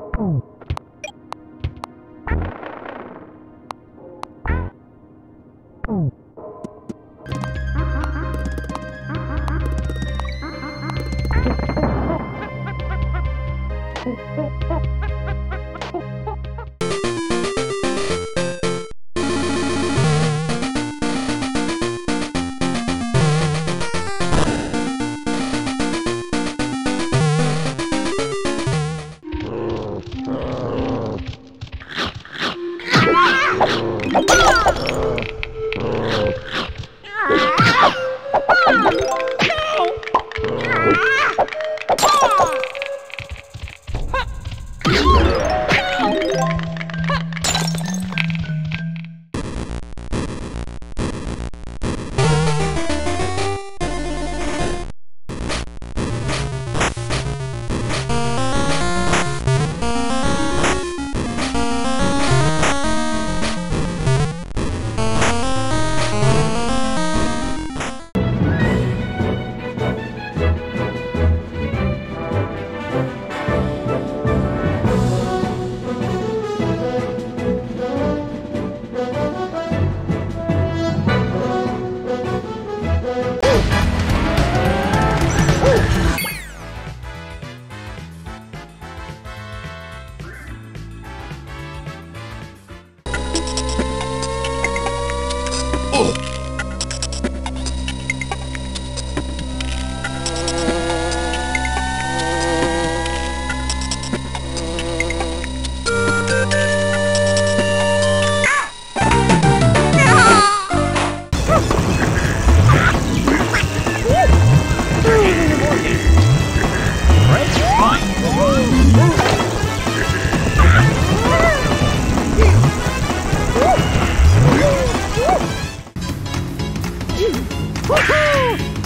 Oh. Woohoo!